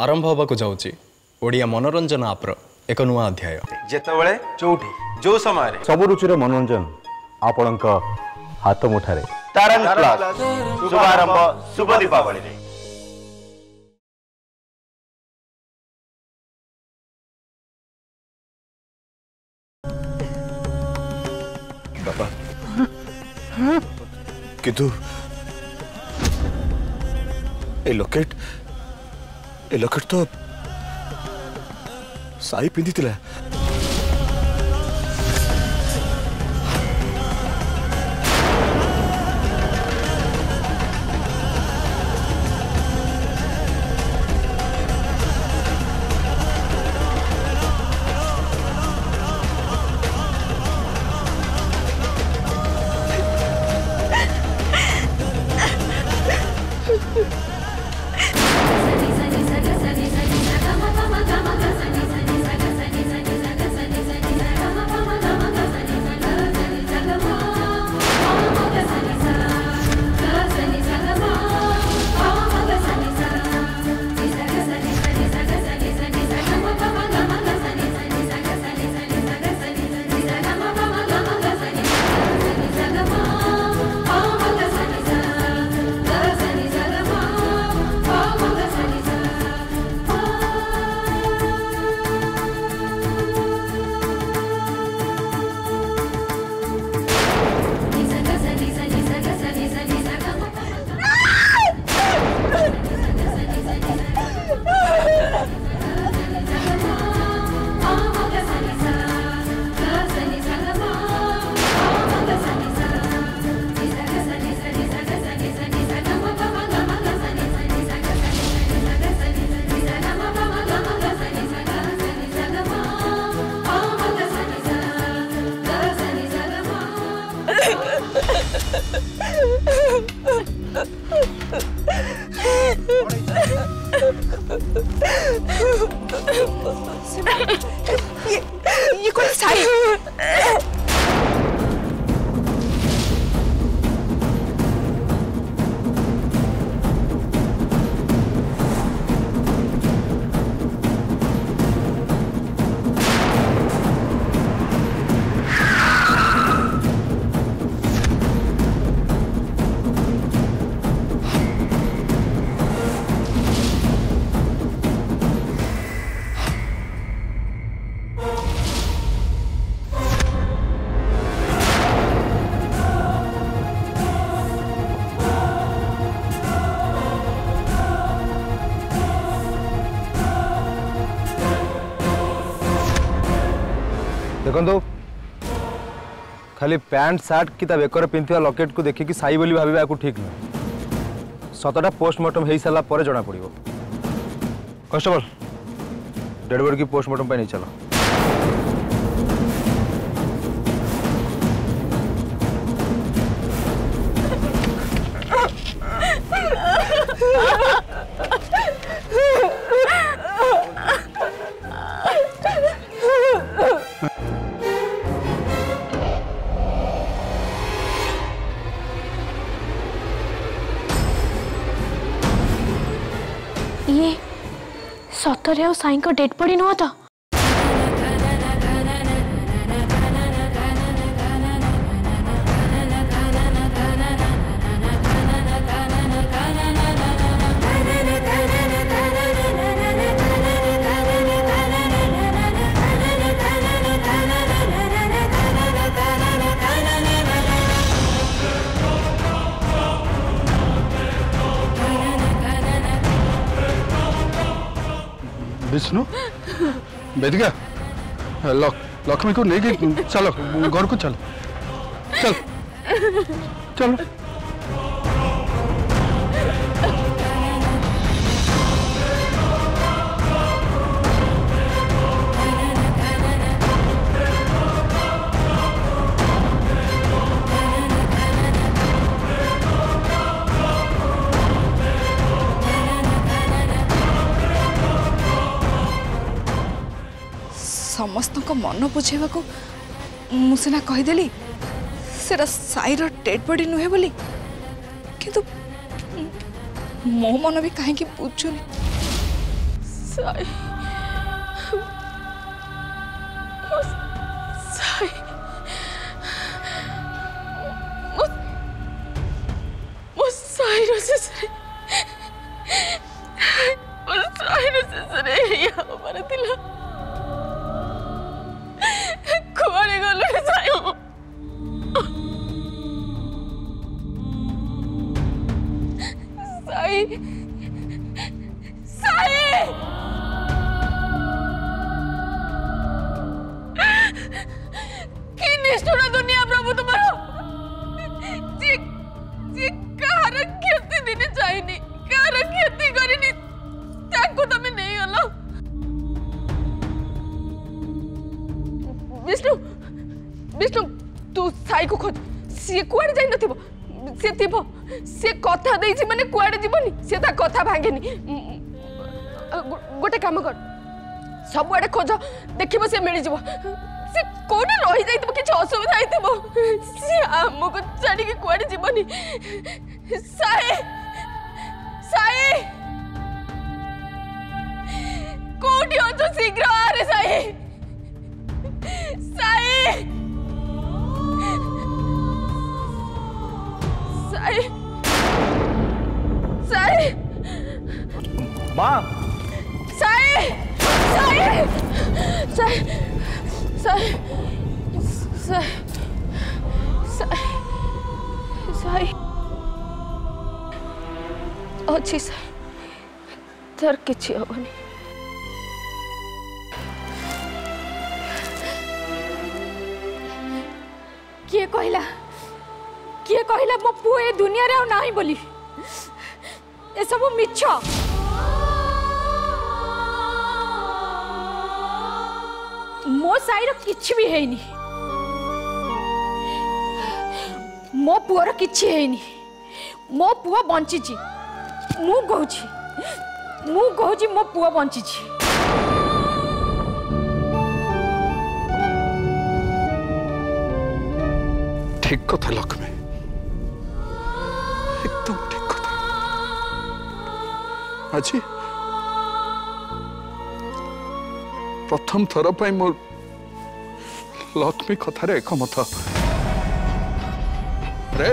ଆରମ୍ଭ ହେବାକୁ ଯାଉଛି ଓଡ଼ିଆ ମନୋରଞ୍ଜନ ଆପ୍ର ଏକ ନୂଆ ଅଧ୍ୟାୟ ଯେତେବେଳେ ଯୋଉଠି ଯୋଉ ସମୟରେ ସବୁ ରୁଚିର ମନୋରଞ୍ଜନ ଆପଣଙ୍କ ହାତ ମୁଠାରେ କିନ୍ତୁ ଏ ଲୋକେଟ୍ लकड़ तो साई पिंदी सुनो ଦେଖନ୍ତୁ ଖାଲି ପ୍ୟାଣ୍ଟ ସାର୍ଟ କି ତା ବେକରେ ପିନ୍ଧିଥିବା ଲକେଟ୍କୁ ଦେଖିକି ସାଇ ବୋଲି ଭାବିବା ଏହାକୁ ଠିକ୍ ନୁହେଁ ସତଟା ପୋଷ୍ଟମର୍ଟମ୍ ହେଇସାରିଲା ପରେ ଜଣାପଡ଼ିବ କନଷ୍ଟେବଲ ଡେଡ଼୍ ବଡ଼ିକି ପୋଷ୍ଟମର୍ଟମ୍ ପାଇଁ ନେଇଚାଲ कर रहे हो साइन का डेट पड़ी ना विष्णु बेदिका लक्ष्मी को लेके चलो घर को चल चल चलो ସମସ୍ତଙ୍କ ମନ ବୁଝେଇବାକୁ ମୁଁ ସିନା କହିଦେଲି ସେଟା ସାଇର ଡେଡ୍ ବଡି ନୁହେଁ ବୋଲି କିନ୍ତୁ ମୋ ମନ ବି କାହିଁକି ବୁଝୁନି নিষ্ঠুর দুনিয়া প্রভু তোমার যে যে কাহার ক্ষতি দিতে চাইনি কাহার ক্ষতি করিনি তাকে তুমি নেই গেল বিষ্ণু বিষ্ণু তু সাইকু খোঁজ ସିଏ କୁଆଡ଼େ ଯାଇନଥିବ ସିଏ ଥିବ ସିଏ କଥା ଦେଇଛି ମାନେ କୁଆଡ଼େ ଯିବନି ସିଏ ତା କଥା ଭାଙ୍ଗେନି ଗୋଟେ କାମ କର ସବୁଆଡ଼େ ଖୋଜ ଦେଖିବ ସିଏ ମିଳିଯିବ সে কোটি রহি যাইতিব কিছু অসুবিধা হইতিব সে আমকু ছাড়িকি কুয়াড়ে জীবনি সাই সাই কোটি অছু শীঘ্র আরে সাই সাই সাই সাই মা आर कि हमें किए कहला किए कहला मो पु ए दुनिया रे ना ही बोली ए सब मिछ मो साईर कि भी है मो पुर कि मो पु बंची मु कह मुझे मो पु बची ठीक कथा लक्ष्मी प्रथम थर पर मो लक्ष्मी कथार एकमत रे,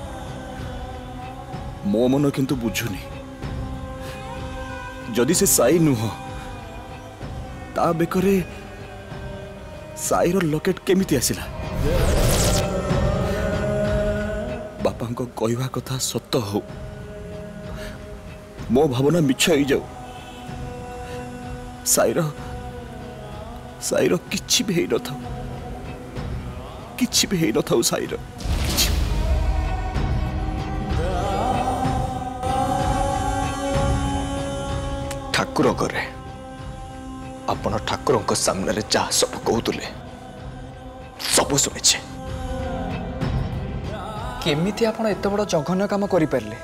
মো মন কিন্তু বুঝুনি যদি সে সাই নুহ তা বেকরে সাইর লকেট কেমিতি আসিলা বাপাঙ্ক কইবা কথা সত্য হও মো ভাবনা মিছ হয়ে যাও সাইর ସାଇର କିଛି ବି ହେଇନଥାଉ କିଛି ବି ହେଇନଥାଉ ସାଇର ଠାକୁରଙ୍କରେ ଆପଣ ଠାକୁରଙ୍କ ସାମ୍ନାରେ ଯାହା ସବୁ କହୁଥିଲେ ସବୁ ଶୁଣିଛି କେମିତି ଆପଣ ଏତେ ବଡ଼ ଜଘନ୍ୟ କାମ କରିପାରିଲେ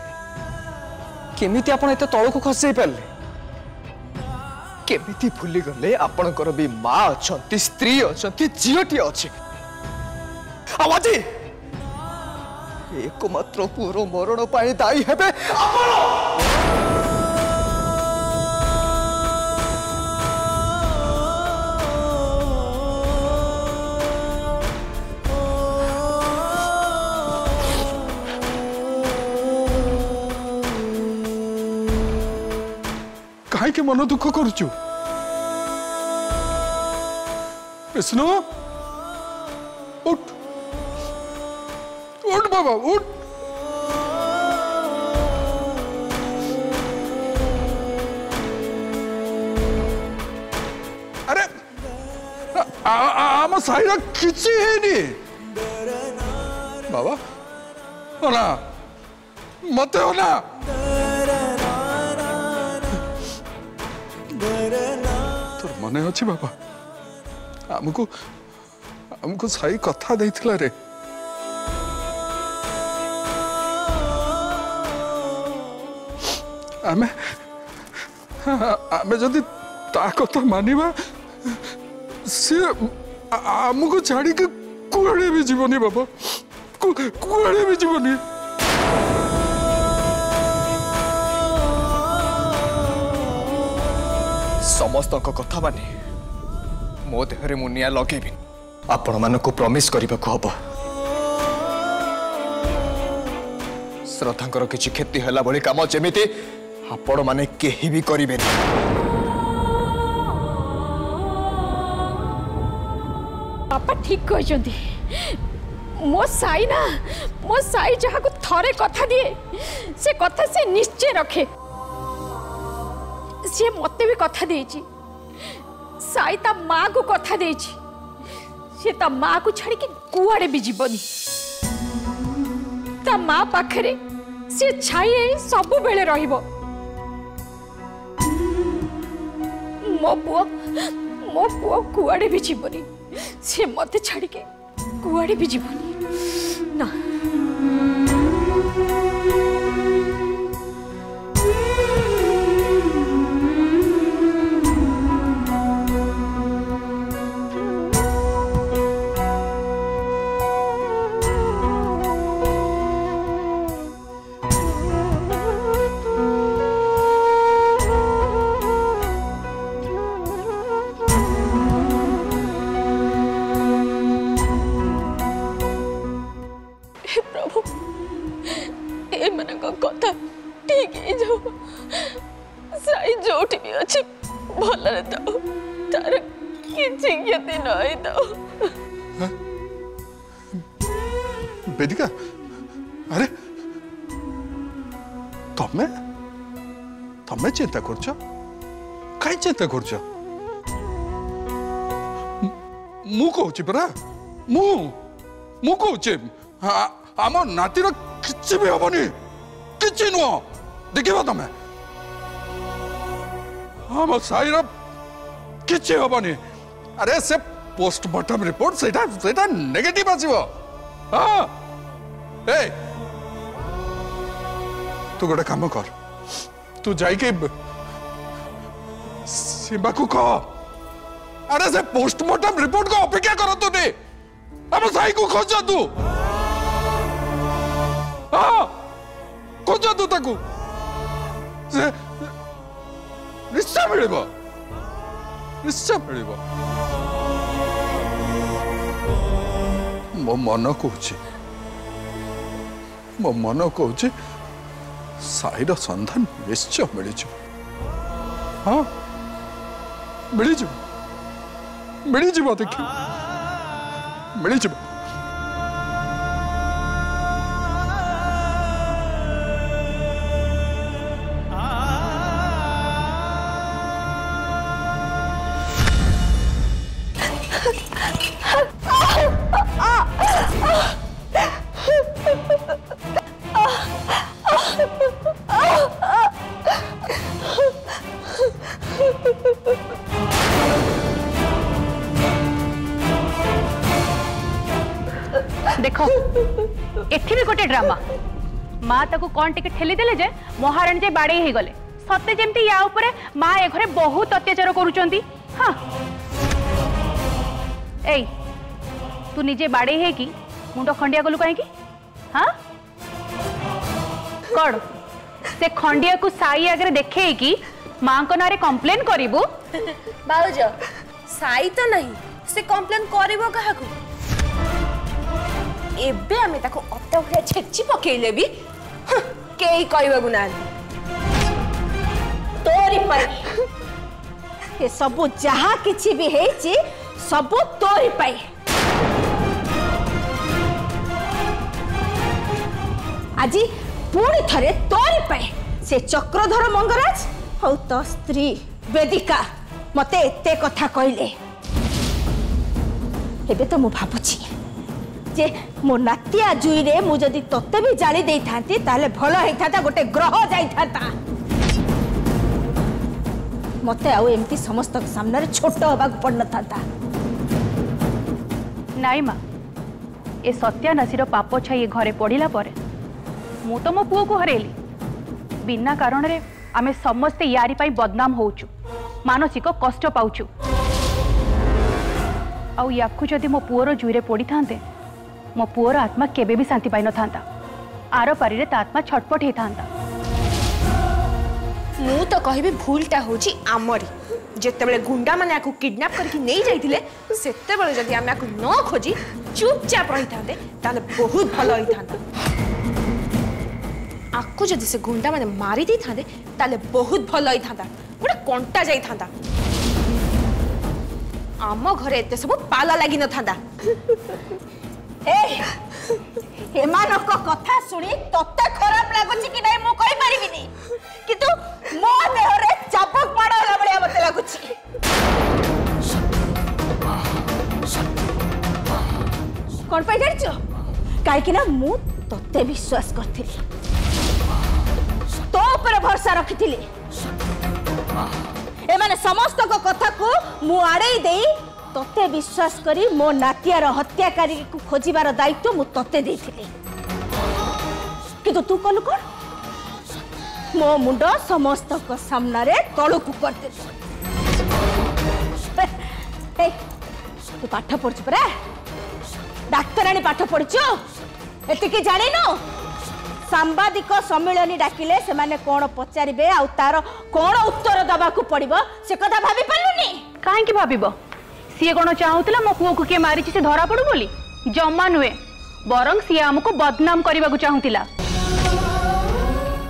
କେମିତି ଆପଣ ଏତେ ତଳକୁ ଖସାଇ ପାରିଲେ କେମିତି ଭୁଲିଗଲେ ଆପଣଙ୍କର ବି ମା ଅଛନ୍ତି ସ୍ତ୍ରୀ ଅଛନ୍ତି ଝିଅଟିଏ ଅଛି ଏକମାତ୍ର ପୁଅର ମରଣ ପାଇଁ ଦାୟୀ ହେବେ మనదు కకరుచు విష్ణు ఉట్ ఉట్ బాబా ఉట్ అరే ఆమె సైడ్ కిచ్చి ఏని బాబా ఓనా మతే ఓనా তোর মনে অছি বাবা আমকু আমকু সাই কথা দেইতিলা রে ଆମେ ଆମେ ଯଦି ତା କଥା ମାନିବା ସିଏ ଆମକୁ ଛାଡ଼ିକି କୁଆଡ଼େ ବି ଯିବନି ବାବା କୁଆଡ଼େ ବି ଯିବନି समस्त कथा मान मो देह नि लगे आपण मान को प्रमिस करने को श्रद्धा कि क्षति है कम जमी आपण मैने के भी करे ठीक कहते मो साई ना मो साई जहाँ को थरे कथा दिए से कथा से निश्चय रखे सी मत भी कथा साई ता माँ को कथा सी ता माँ को छाड़ी कुआड़े भी जीवनी ता माँ पाखे सी छाई सब बेले रही मो पुओ मो पुओ कुआड़े भी जीवन सी मत छाड़ी कुआड़े भी जीवनी ना ଏମାନଙ୍କ କଥା ଠିକ ହେଇଯାଉ ସାଇ ଯୋଉଠି ବି ଅଛି ଭଲରେ ଥାଉ ତାର କିଛି କ୍ଷତି ନ ହେଇଥାଉ ବେଦିକା ଆରେ ତମେ ତମେ ଚିନ୍ତା କରୁଛ କାହିଁ ଚିନ୍ତା କରୁଛ ମୁଁ କହୁଛି ପରା ମୁଁ ମୁଁ କହୁଛି આમાં નાતીને કિચ્ચી બી હવાની કિચ્ચી નો દેખીવા તમે આમાં સાઈરા કિચ્ચી હવાની અરે સે પોસ્ટમોર્ટમ રિપોર્ટ સેટા સેટા નેગેટિવ આસિવ હા એ તું ગોટે કામ કર તું જઈકે সিম্বাকু কহ আরে সে পোস্টমর্টম রিপোর্ট কো অপেক্ষা করতুনি আমার সাইকু খোঁজন্তু 아! 꽂아도다고 네? 리스참을 네, 해봐! 리스참을 네, 해봐! 뭐 만나고 오지? 뭐 만나고 오지? 사이다 선단 리스참 말이죠. 아? 밀리지 죠말리지 마, 대키. 말리지 마. हाथ को कौन टे ठेली दे महाराणी जे बाड़े ही गले सते जमी या उपरे माँ ए घरे बहुत अत्याचार कर हाँ। तू निजे बाड़े है कि मुंड खंडिया गलु कहीं हाँ कौन से खंडिया को साई आगे देखे कि माँ को ना कम्प्लेन करू बाउज साई तो नहीं से कम्प्लेन कर एबे आमे ताको अत्याहुरिया छेची पकेले भी କେହି କହିବାକୁ ନାହାନ୍ତି ତୋରି ପାଇଁ ଏସବୁ ଯାହା କିଛି ବି ହେଇଛି ସବୁ ତୋରି ପାଇଁ ଆଜି ପୁଣି ଥରେ ତୋରି ପାଇଁ ସେ ଚକ୍ରଧର ମଙ୍ଗରାଜ ହଉ ତ ସ୍ତ୍ରୀ ବେଦିକା ମତେ ଏତେ କଥା କହିଲେ ଏବେ ତ ମୁଁ ଭାବୁଛି जे मो नातिया जुई रे मु जदी तत्ते भी जाली दे थांती ताले भलो हे थाता गोटे ग्रह जाय थाता मते आउ एमती समस्त सामने रे छोटो होबाक पड़न थाता नाही मा ए सत्यानासीर पाप छाई ए घरे पड़िला परे मु तो मो पुओ को हरेली बिना कारण रे आमे समस्त यारी पाई बदनाम होउछु मानसिक कष्ट पाउछु आउ याकु जदी मो पुओ रो जुई रे पड़ी थांते मो पुअर आत्मा के शांति पाई था आर पारी आत्मा छटपट ही था मु तो कह भूलटा आमरी जिते बड़े गुंडा मैंने किडनाप करते न खोजी चुपचाप रही था बहुत भल रही आपको जदि से गुंडा मैंने मारी था बहुत भल रही था गोटे कंटा जा था आम घरे एत सब पाला लग न था ଏମାନଙ୍କ କଥା ଶୁଣି ତତେ ଖରାପ ଲାଗୁଛି କି ନାହିଁ ମୁଁ କହିପାରିବିନି କିନ୍ତୁ ମୋ ଦେହରେ ଚାପକ ମାଡ଼ ହେଲା ଭଳିଆ ମତେ ଲାଗୁଛି କ'ଣ ପାଇଁ ଜାଣିଛ କାହିଁକି ନା ମୁଁ ତତେ ବିଶ୍ୱାସ କରିଥିଲି ତୋ ଉପରେ ଭରସା ରଖିଥିଲି ଏମାନେ ସମସ୍ତଙ୍କ କଥାକୁ ମୁଁ ଆଡ଼େଇ ଦେଇ ତତେ ବିଶ୍ୱାସ କରି ମୋ ନାତିଆର ହତ୍ୟାକାରୀକୁ ଖୋଜିବାର ଦାୟିତ୍ୱ ମୁଁ ତତେ ଦେଇଥିଲି କିନ୍ତୁ ତୁ କଲୁ କ'ଣ ମୋ ମୁଣ୍ଡ ସମସ୍ତଙ୍କ ସାମ୍ନାରେ ତଳକୁ କରିଦେଲୁ ତୁ ପାଠ ପଢୁଛୁ ପରା ଡାକ୍ତରାଣୀ ପାଠ ପଢିଛୁ ଏତିକି ଜାଣିନୁ ସାମ୍ବାଦିକ ସମ୍ମିଳନୀ ଡାକିଲେ ସେମାନେ କ'ଣ ପଚାରିବେ ଆଉ ତାର କ'ଣ ଉତ୍ତର ଦେବାକୁ ପଡ଼ିବ ସେ କଥା ଭାବିପାରିଲୁନି କାହିଁକି ଭାବିବ सीए कौन चाहूला मो पुओ को किए मारी से धरा पड़ू बोली जमा नुहे बर सी आमको बदनाम करने को चाहूला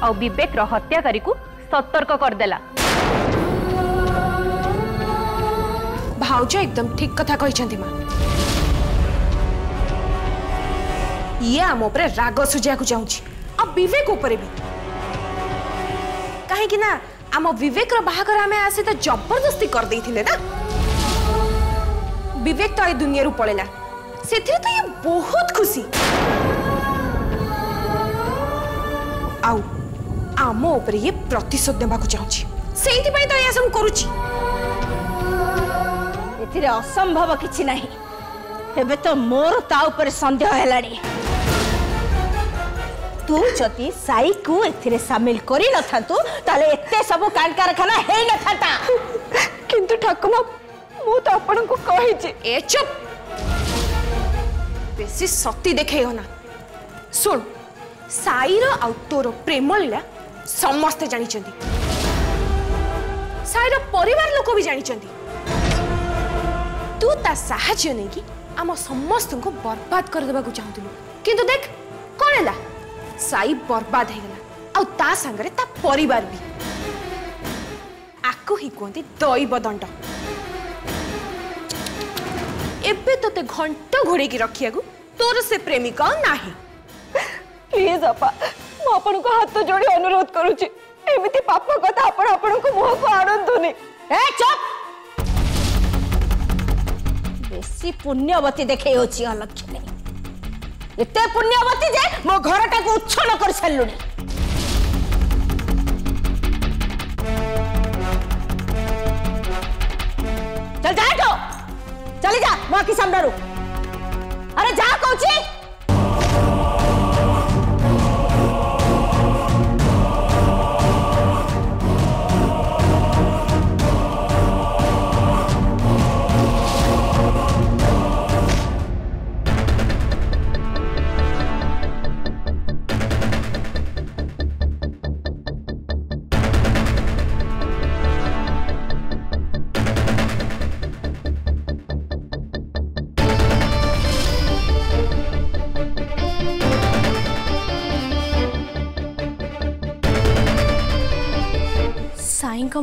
आवेक हत्याकारी को सतर्क करदे भाज एकदम ठीक कथा कही ये आम उपर राग सुझा चाहिए भी कहीं आम बवेक बाहर आम आसे तो जबरदस्ती करदे ना বিবেক তো এই দুনিয়ার পড়েলা সেথিরে তো ইয়ে বহুত খুশি আউ আম উপরে ইয়ে প্রতিশোধ নেওয়া চাহুছি সেইপাই তো এসব করুছি এতে অসম্ভব কিছু না এবে তো মোর তা উপরে সন্দেহ হলানি তু যদি সাইকু এতে সামিল করে নথাতু তাহলে এতে সব কারখানা হয়ে নথাতা কিন্তু ঠাকুমা ମୁଁ ତ ଆପଣଙ୍କୁ କହିଛି ଏ ଚୁପ୍ ବେଶୀ ସତୀ ଦେଖେଇବ ନା ଶୁଣ ସାଇର ଆଉ ତୋର ପ୍ରେମଲୀଳା ସମସ୍ତେ ଜାଣିଛନ୍ତି ସାଇର ପରିବାର ଲୋକ ବି ଜାଣିଛନ୍ତି ତୁ ତା ସାହାଯ୍ୟ ନେଇକି ଆମ ସମସ୍ତଙ୍କୁ ବର୍ବାଦ କରିଦେବାକୁ ଚାହୁଁଥିଲୁ କିନ୍ତୁ ଦେଖ କ'ଣ ହେଲା ସାଇ ବର୍ବାଦ ହେଇଗଲା ଆଉ ତା ସାଙ୍ଗରେ ତା ପରିବାର ବି ଆକୁ ହିଁ କୁହନ୍ତି ଦୈବ ଦଣ୍ଡ এবে তোতে ঘন্ট ঘোড়াইকি রক্ষাকু তোর সে প্রেমিক নাহি প্লিজ আপা মু আপনার হাত যোড়ি অনুরোধ করুছি এমিতি পাপ কথা আপন আপনার মুহক আনন্তুনি এ চুপ বেশি পুণ্যবতী দেখে হচ্ছে অলক্ষণে এতে পুণ্যবতী যে মো ঘরটাকে উচ্ছন্ন করে সারলুনি चली जा बाकी सब डरो अरे जा कोची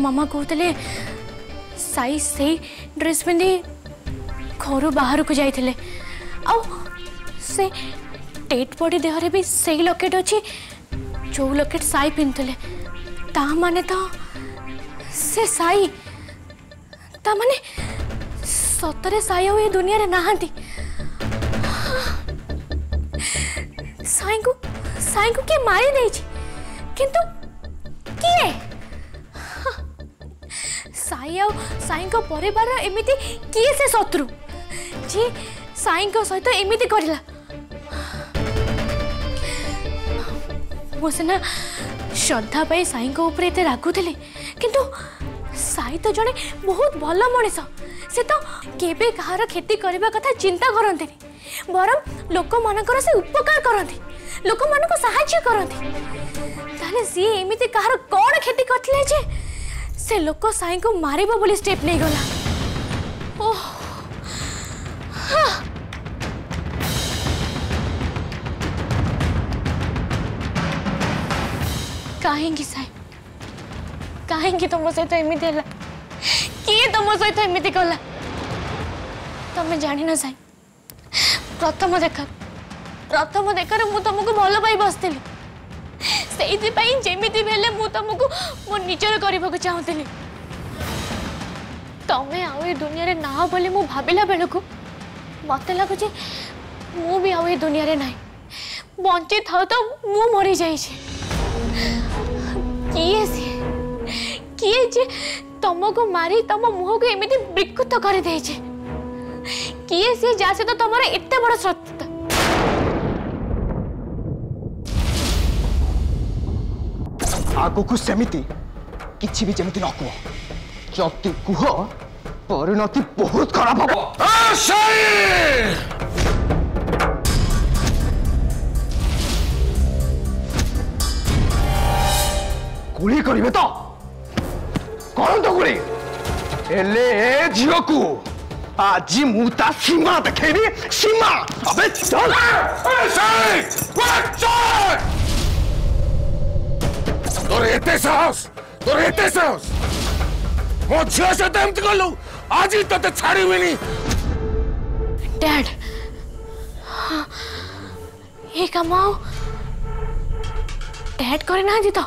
ମାମା କହୁଥିଲେ ସାଇ ସେଇ ଡ୍ରେସ୍ ପିନ୍ଧି ଘରୁ ବାହାରକୁ ଯାଇଥିଲେ ଆଉ ସେ ଟେଟ୍ ବଡ଼ି ଦେହରେ ବି ସେଇ ଲକେଟ୍ ଅଛି ଯେଉଁ ଲକେଟ୍ ସାଇ ପିନ୍ଧୁଥିଲେ ତା ମାନେ ତ ସେ ସାଇ ତା ମାନେ ସତରେ ସାଇ ଆଉ ଏ ଦୁନିଆରେ ନାହାନ୍ତି ସାଇଙ୍କୁ ସାଇଙ୍କୁ କିଏ ମାରି ଦେଇଛି କିନ୍ତୁ ସାଇ ଆଉ ସାଇଙ୍କ ପରିବାରର ଏମିତି କିଏ ସେ ଶତ୍ରୁ ଯିଏ ସାଇଙ୍କ ସହିତ ଏମିତି କରିଲା ମୁଁ ସିନା ଶ୍ରଦ୍ଧା ପାଇଁ ସାଇଙ୍କ ଉପରେ ଏତେ ରାଗୁଥିଲି କିନ୍ତୁ ସାଇ ତ ଜଣେ ବହୁତ ଭଲ ମଣିଷ ସେ ତ କେବେ କାହାର କ୍ଷତି କରିବା କଥା ଚିନ୍ତା କରନ୍ତିନି ବରଂ ଲୋକମାନଙ୍କର ସେ ଉପକାର କରନ୍ତି ଲୋକମାନଙ୍କୁ ସାହାଯ୍ୟ କରନ୍ତି ତାହେଲେ ସିଏ ଏମିତି କାହାର କ'ଣ କ୍ଷତି କରିଥିଲେ ଯେ से लोक साई को मार बोली स्टेप नहीं गला तुम सहित एमती किए तुम सहित जान न साई प्रथम देख प्रथम देखा तुमको भल पाई बस थी সেইপাই যেমিতি হলে মু তোমাকে মো নিজের করিবাকু চাহুলি তুমি আউ না বলে মু ভাবিলা বেলকু মতে লাগুছে মু বি বঞ্চি থাও তো মু মরি যাইছি কিয়ে যে তোমাকে মারি তোম মুহকে এমিতি বিকৃত করে দিয়েছে কি সে যা সহ তোমার এত বড় শত্রুতা ଆଗକୁ ସେମିତି କିଛି ବି ଯେମିତି ନ କୁହ ଯଦି କୁହ ପରିଣତି ବହୁତ ଖରାପ ହବ ଗୁଳି କରିବେ ତ କରନ୍ତୁ ଗୁଳି ହେଲେ ଏ ଝିଅକୁ আজি মু তা সীমা দেখেবি সীমা আবে চল তোর এতে সাহস তোর এতে সাহস ମୋ ଝିଅ ସହିତ ଏମିତି କଲୁ ଆଜି ତତେ ଛାଡ଼ିବିନି ଡ୍ୟାଡ୍ ଏ କାମ ଆଉ ଡ୍ୟାଡ୍ କରିନାହାନ୍ତି ତ